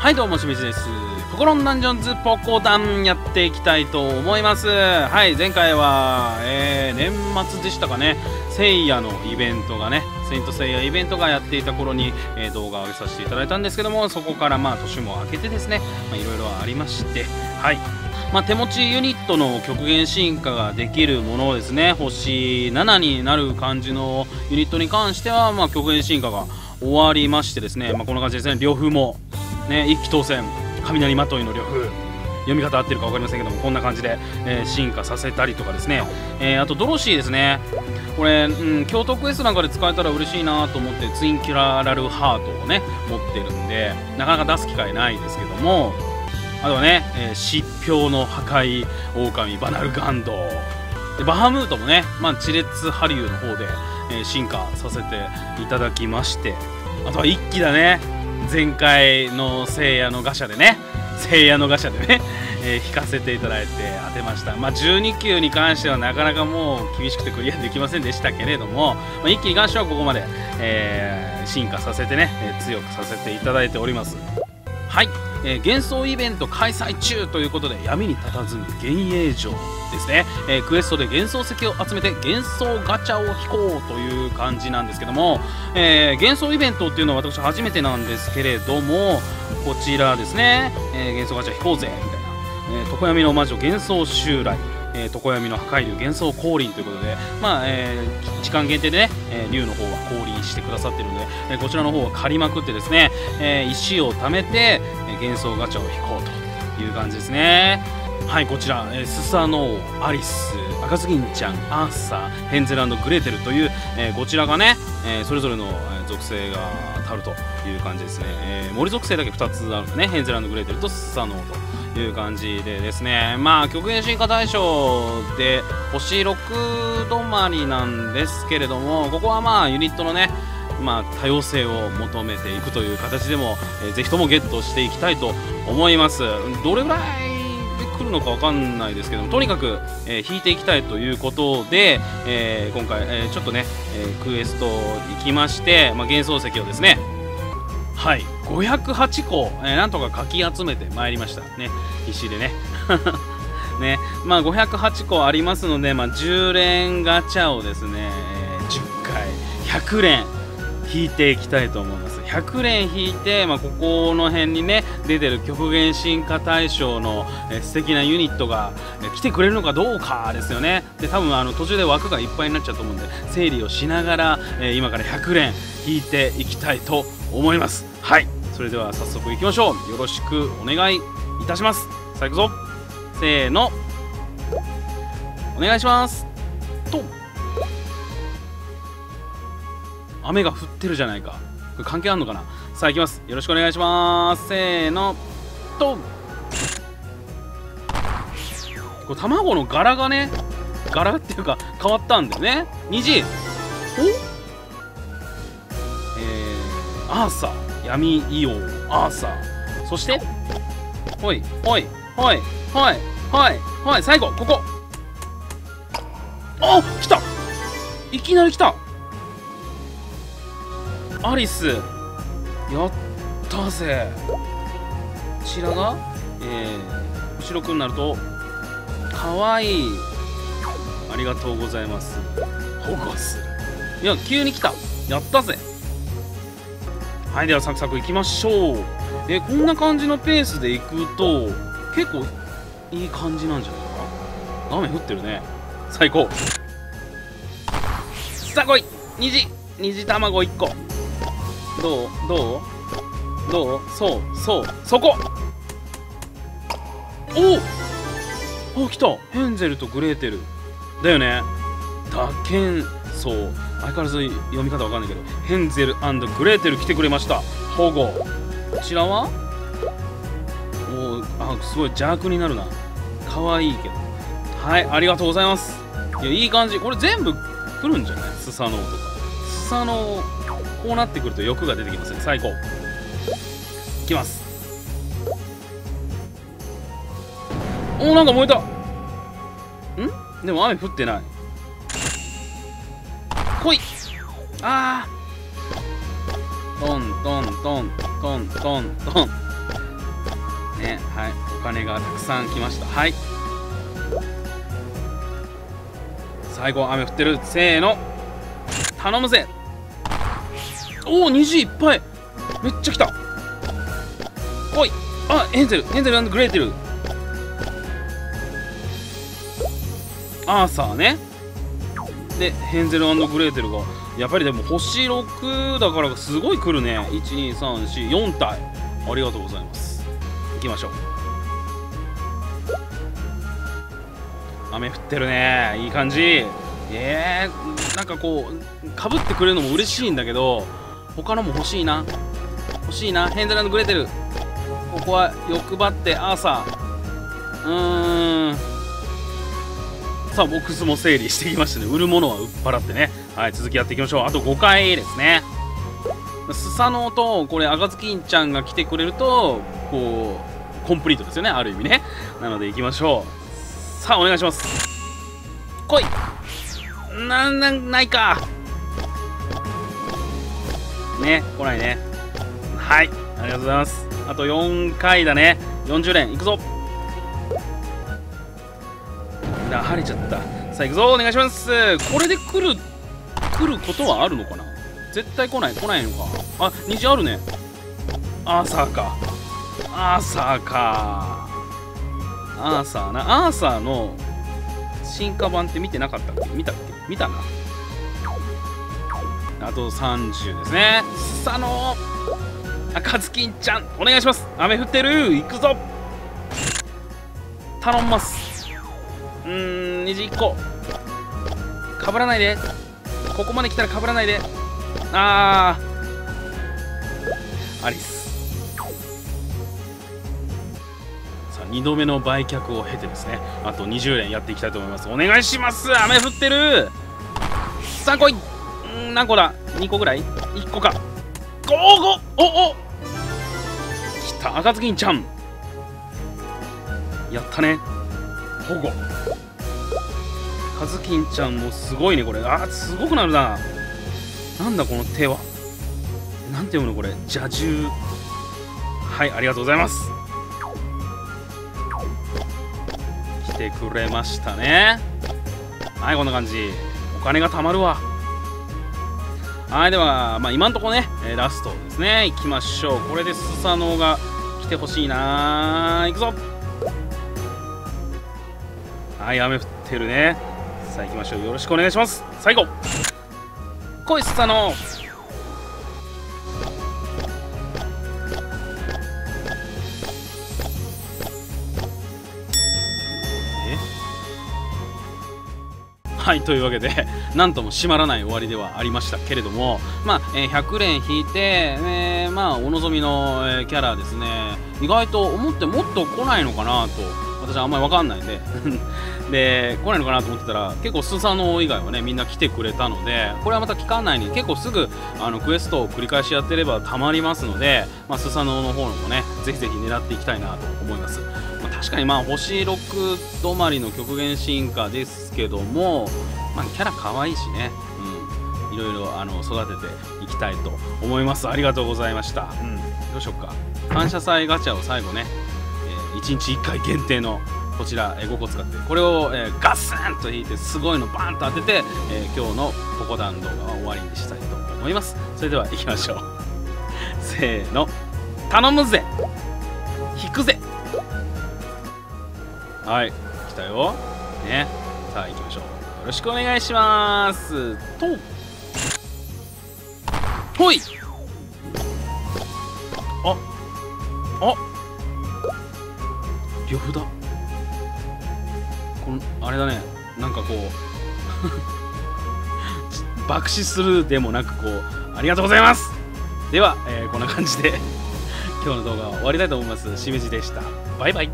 はいどうもしみじです。ポコロンダンジョンズポコダンやっていきたいと思います。はい前回は、えー、年末でしたかね。せいやのイベントがねセイントセイヤイベントがやっていた頃に、えー、動画を上げさせていただいたんですけどもそこからまあ年も明けてですねいろいろありましてはい。まあ、手持ちユニットの極限進化ができるものをですね星7になる感じのユニットに関しては、まあ、極限進化が終わりましてですね、まあ、こんな感じですね呂布もね、一気当選雷まといの呂布。読み方合ってるか分かりませんけどもこんな感じで、えー、進化させたりとかですね、えー、あとドロシーですね。これ、うん、京都クエストなんかで使えたら嬉しいなと思ってツインキュララルハートをね持ってるんでなかなか出す機会ないですけども。あとはね、えー、疾病の破壊狼バナルガンド。でバハムートもね、まあ、地列ハリューの方で、えー、進化させていただきまして。あとは一気だね。前回の聖夜のガシャでね聖夜のガシャでね、えー、引かせていただいて当てました。まあ12球に関してはなかなかもう厳しくてクリアできませんでしたけれども、まあ、一気に関してはここまで、えー、進化させてね、え、強くさせていただいております。はい、えー、幻想イベント開催中ということで闇に佇む幻影城ですね、えー、クエストで幻想石を集めて幻想ガチャを引こうという感じなんですけども、えー、幻想イベントっていうのは私初めてなんですけれどもこちらですね、えー、幻想ガチャ引こうぜみたいな、えー、常闇の魔女幻想襲来。えー、常闇の破壊竜幻想降臨ということで、まあえー、時間限定でね、えー、竜の方は降臨してくださってるので、えー、こちらの方は借りまくってですね、えー、石を貯めて、えー、幻想ガチャを引こうという感じですね。はいこちら、えー、スサノオアリス赤ずきんちゃんアーサーヘンゼルグレーテルという、えー、こちらがね、えー、それぞれの、属性がたるという感じですね、えー、森属性だけ2つあるんでねヘンゼルグレーテルとスサノオと。いう感じでですね。まあ極限進化大賞で星6止まりなんですけれどもここはまあユニットのねまあ、多様性を求めていくという形でも、えー、ぜひともゲットしていきたいと思います。どれぐらいで来るのか分かんないですけどもとにかく、えー、引いていきたいということで、えー、今回、えー、ちょっとね、え、クエスト行きまして、まあ、幻想石をですねはい。508個、えー、なんとかかき集めてまいりました。ね。必死でね。ね。まあ508個ありますので、まあ、10連ガチャをですね、えー、10回100連引いていきたいと思います。100連引いて、まあ、ここの辺にね出てる極限進化大賞の、えー、素敵なユニットが、えー、来てくれるのかどうかですよね。で多分あの途中で枠がいっぱいになっちゃうと思うんで整理をしながら、えー、今から100連引いていきたいと思います。はい。それでは早速いきましょう。よろしくお願いいたします。さあ行くぞ。せーの。お願いします。と。雨が降ってるじゃないか。これ関係あんのかな。さあ行きます。よろしくお願いします。せーの。と。これ卵の柄がね柄っていうか変わったんだよね。虹。お？アーサー闇イオンアーサー。そしてほい。ほいほいほいほいほい最後ここ。あ来た。いきなり来た。アリス。やったぜ。こちらがえー、後ろくんなるとかわいい。ありがとうございます。保護する。いや急に来た。やったぜはいではサクサクいきましょう。えこんな感じのペースでいくと結構いい感じなんじゃないかな。雨降ってるね。最高。さあ来い。虹虹卵1個。どう？どう？どう？そうそう。そこ。おお来た。ヘンゼルとグレーテル。だよね。だけんそう。相変わらず読み方わかんないけどヘンゼルグレーテル来てくれました。保護。こちらは？おあすごい邪悪になるな。可愛いけど。はいありがとうございます。いやいい感じ。これ全部来るんじゃない？スサノオとか。スサノオこうなってくると欲が出てきますね最高。いきます。おなんか燃えた。ん？でも雨降ってない。来い。あー。トントントントントン。トンねはい。お金がたくさん来ました。はい。最後雨降ってる。せーの。頼むぜ。おお虹いっぱい。めっちゃ来た。おい。あヘンゼル。ヘンゼルグレーテル。アーサーねでヘンゼルグレーテルが。やっぱりでも星6だからすごい来るね。12344体。ありがとうございます。行きましょう。雨降ってるね。いい感じ。えー、なんかこうかぶってくれるのも嬉しいんだけど他のも欲しいな。欲しいな。ヘンゼルグレーテル。ここは欲張ってアーサー。うーん。さあボックスも整理してきましたね。売るものは売っ払ってね。はい続きやっていきましょう。あと5回ですね。スサノオとこれ赤ずきんちゃんが来てくれるとこうコンプリートですよね。ある意味ね。なので行きましょう。さあお願いします。来い。なんなんないか。ね来ないね。はいありがとうございます。あと4回だね。40連いくぞ。だ晴れちゃった。さあ行くぞお願いします。これで来る来ることはあるのかな？絶対来ない。来ないのか。あ虹あるね。アーサーか。アーサーか。アーサーな。アーサーの進化版って見てなかったっけ？見たっけ？見たな。あと30ですね。さの赤ずきんちゃんお願いします。雨降ってる。行くぞ。頼んます。うーん虹1個かぶらないで。ここまで来たらかぶらないで。あー。アリス。さあ2度目の売却を経てですね。あと20連やっていきたいと思います。お願いします。雨降ってる。さあ来い。ん何個だ。2個ぐらい。1個か。ゴーゴーおお。来た。赤ずきんちゃんやったね。保護。カズキンちゃんもすごいねこれ。あーすごくなるな。なんだこの手は。なんて読むのこれ。邪獣。はいありがとうございます。来てくれましたね。はいこんな感じ。お金が貯まるわ。はいでは、まあ、今んとこね、ラストですね。いきましょう。これでスサノオが来てほしいな。いくぞ。はい雨降ってるね。さあ行きましょう。よろしくお願いします。最後。来いスサノオはいというわけでなんとも閉まらない終わりではありましたけれども。まあ、えー、100連引いて、えー、まあお望みの、えー、キャラですね。意外と思ってもっと来ないのかなと。私はあんまり分かんないんで。で来ないのかなと思ってたら結構スサノオ以外はねみんな来てくれたのでこれはまた期間内に結構すぐあのクエストを繰り返しやってればたまりますので、まあ、スサノオの方もねぜひぜひ狙っていきたいなと思います、まあ、確かにまあ星6止まりの極限進化ですけども、まあ、キャラ可愛いしね。うん。いろいろあの育てていきたいと思います。ありがとうございました、うん、どうしようか。感謝祭ガチャを最後ね、えー、1日1回限定のこちら、え5個使ってこれを、えガッスンと引いてすごいのバンと当てて、え今日のポコダン動画は終わりにしたいと思います。それでは行きましょう。せーの。頼むぜ。引くぜ。はい来たよ。ね。さあ行きましょう。よろしくお願いします。と。ほい。あ。あ。漁夫だ。このあれだね。なんかこう 爆死するでもなくこうありがとうございます。では、えー、こんな感じで今日の動画は終わりたいと思います。しめじでした。バイバイ。